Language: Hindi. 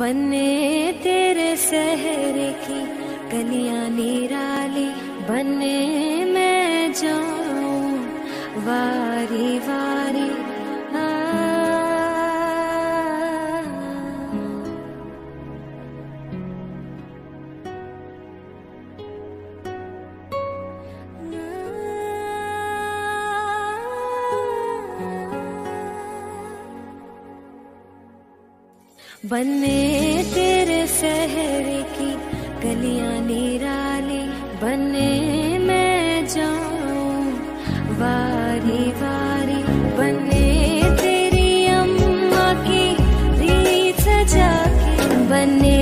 बनने तेरे शहर की गलियाँ निराली बने मैं जाऊँ वारी वारी बनने तेरे शहर की गलियाँ निराली बने मैं जाऊँ वारी वारी बने तेरी अम्मा की रीत सजा के, बनने